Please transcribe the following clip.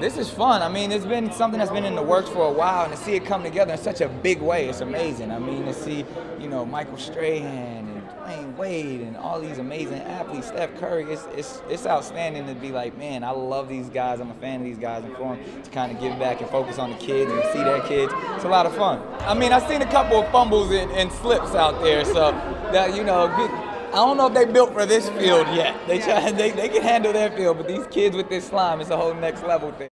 this is fun. I mean, it's been something that's been in the works for a while, and to see it come together in such a big way, it's amazing. I mean, to see, you know, Michael Strahan and Dwyane Wade and all these amazing athletes, Steph Curry, it's, it's, it's outstanding to be like, man, I love these guys. I'm a fan of these guys, and for them to kind of give back and focus on the kids and see their kids, it's a lot of fun. I mean, I've seen a couple of fumbles and, and slips out there, so that, you know, I don't know if they built for this field yet. They try, they, they can handle their field, but these kids with this slime, it's a whole next level thing.